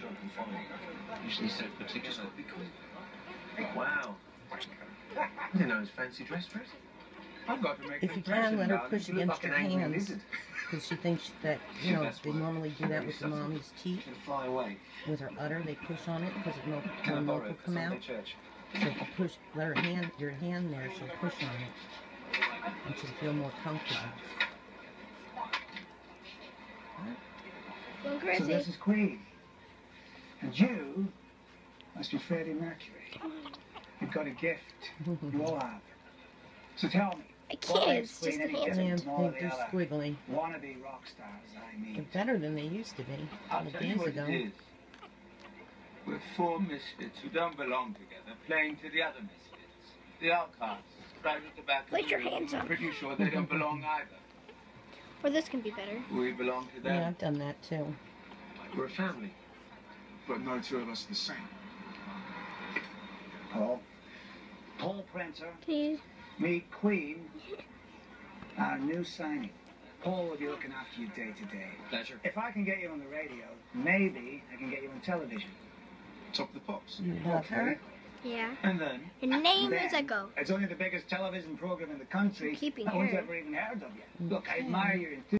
Jonathan following. Usually. Wow. Make If you can, let her push against your an hands. Because she thinks that, you know, they normally do that with the mommy's teeth. With her udder, they push on it because it milk, milk will come out. Church? So push, let her hand, your hand there, she'll push on it. And she'll feel more comfortable. Going So this is Queen. And you must be Freddie Mercury. You've got a gift. You all have. So tell me, I can't. It's just Queen the any hands. Yeah, I different from all think the they're other squiggly. wannabe rock stars I They're better than they used to be. A I'll couple tell you what ago. it is. We're four misfits who don't belong together, playing to the other misfits. The outcasts, right at the back Place of the your room. hands I'm up. pretty sure they don't belong either. Or this can be better. We belong to Yeah, them. I've done that too. We're a family. But no two of us are the same. Paul. Paul Prenter, Please. you? meet Queen, our new signing. Paul will be looking after you day to day. Pleasure. If I can get you on the radio, maybe I can get you on television. Top of the pops. You love her? Yeah. And then, And name Then, as I go. It's only the biggest television program in the country. Keeping no one's her. ever even heard of you. Look, I admire your enthusiasm.